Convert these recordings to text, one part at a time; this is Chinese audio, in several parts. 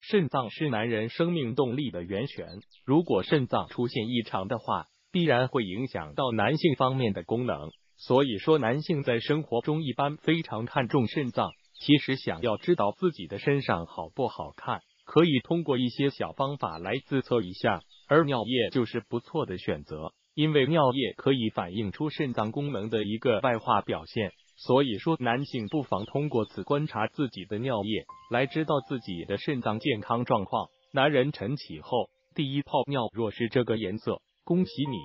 肾脏是男人生命动力的源泉，如果肾脏出现异常的话，必然会影响到男性方面的功能。所以说，男性在生活中一般非常看重肾脏。其实，想要知道自己的身上好不好看，可以通过一些小方法来自测一下，而尿液就是不错的选择，因为尿液可以反映出肾脏功能的一个外化表现。所以说，男性不妨通过此观察自己的尿液，来知道自己的肾脏健康状况。男人晨起后第一泡尿若是这个颜色，恭喜你，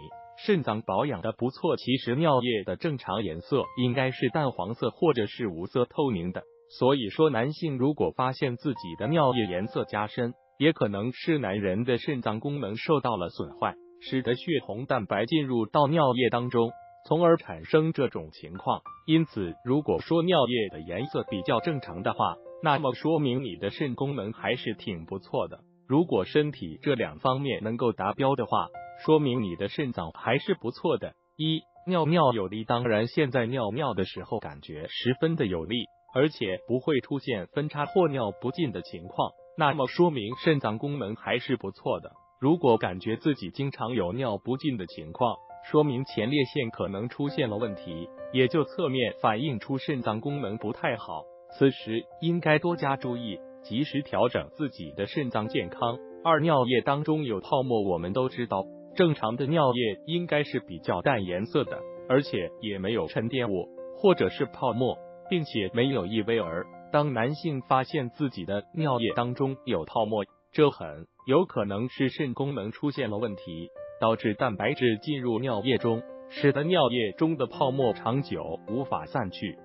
肾脏保养的不错。其实尿液的正常颜色应该是淡黄色或者是无色透明的。所以说，男性如果发现自己的尿液颜色加深，也可能是男人的肾脏功能受到了损坏，使得血红蛋白进入到尿液当中。从而产生这种情况。因此，如果说尿液的颜色比较正常的话，那么说明你的肾功能还是挺不错的。如果身体这两方面能够达标的话，说明你的肾脏还是不错的。一尿尿有力，当然现在尿尿的时候感觉十分的有力，而且不会出现分叉或尿不尽的情况，那么说明肾脏功能还是不错的。如果感觉自己经常有尿不尽的情况，说明前列腺可能出现了问题，也就侧面反映出肾脏功能不太好。此时应该多加注意，及时调整自己的肾脏健康。二尿液当中有泡沫，我们都知道，正常的尿液应该是比较淡颜色的，而且也没有沉淀物或者是泡沫，并且没有异味儿。当男性发现自己的尿液当中有泡沫，这很有可能是肾功能出现了问题。导致蛋白质进入尿液中，使得尿液中的泡沫长久无法散去，